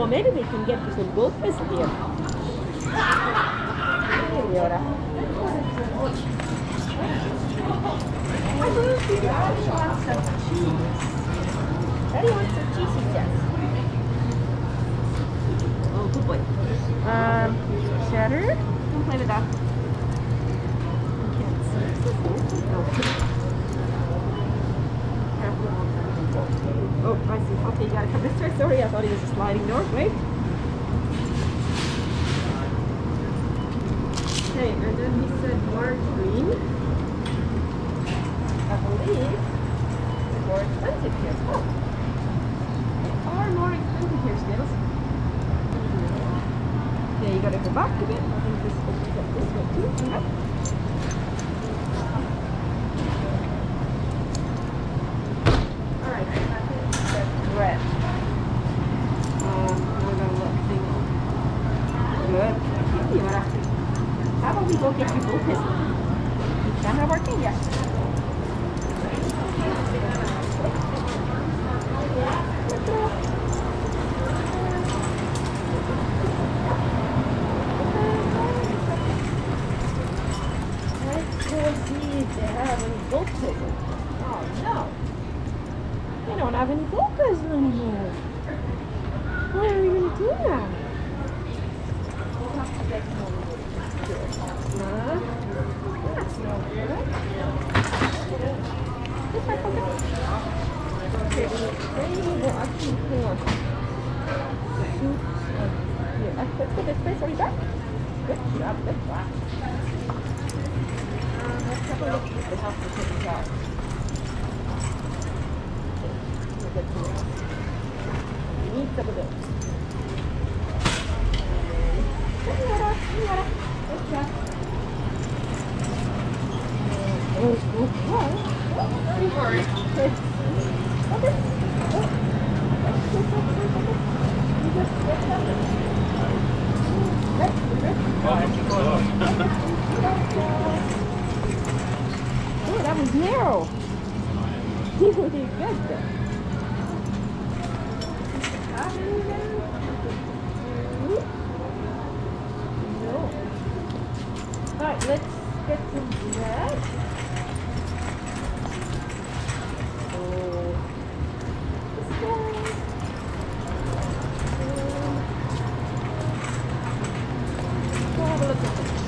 Oh, maybe we can get some goldfish here. Signora. Daddy wants some cheesy jets. Oh, good boy. Um, cheddar. Don't play with that. I can't see. Oh. Careful. Oh, I see. Okay, you gotta come this way. Sorry, I thought it was a sliding door. Wait. Okay, and then he said margarine. I believe it's more expensive here. Oh. They are more expensive here, Snails. Yeah, you gotta go back a bit. I think this opens up this way too. Yep. Alright, I think that's red. Um, we're gonna look single. Good. How about we go get you both his? Stanno working? Yes. Let's go see if they have any goldfish. Oh no. They don't have any goldfish anymore. What are we gonna do now? We'll have to get some over here. Huh? That's no good. This way, come on. Okay, we will actually pour soup. Here, let's go this way. Sorry, back. Good job. Good job. Let's have a look at the house to take it out. We'll get to it. We need some of this. Signora, signora. Don't worry. Okay. That was narrow. Alright, let's get some bread. Oh. This way. Go have a look at the sheep.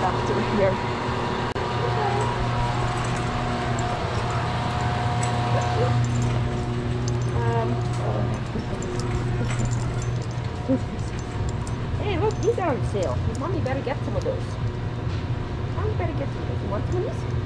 that up to here. Um, hey, look, these are on sale. Mommy better get some of those. Mommy better get some of those. You want some of these?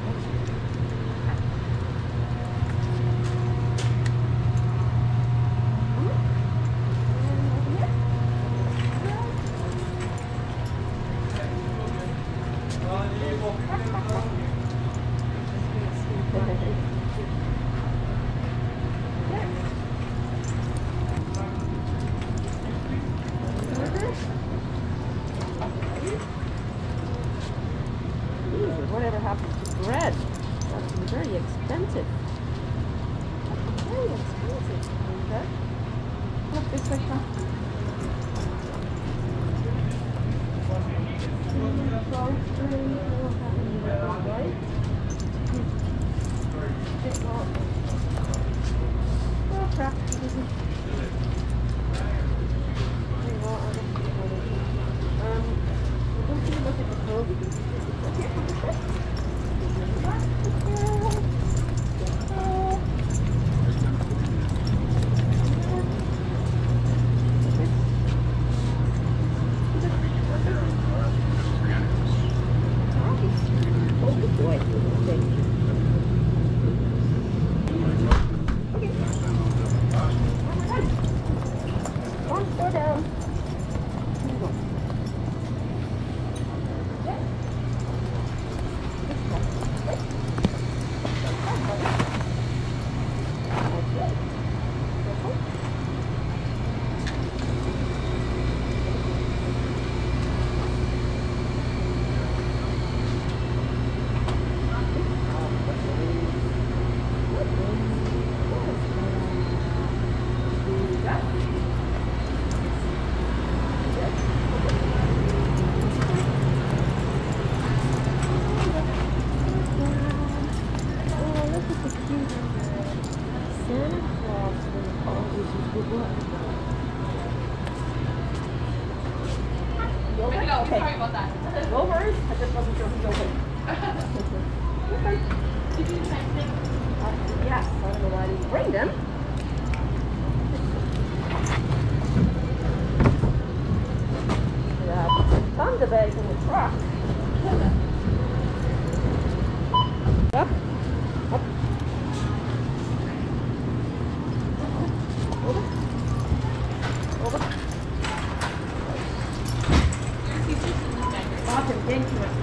Happened to bread? That's very expensive. That's Very expensive. Okay. Look this way, come. Oh crap. Um, we'll see look at the code. One store down. Oh, look at the cute With all these good. Okay? Sorry about that. No worries. I just wasn't sure if he's okay. Did you it? Uh, yes, I don't know why I didn't bring them. Yeah, tons of bags in the truck. Up, up. Over. Over. Awesome, thank you.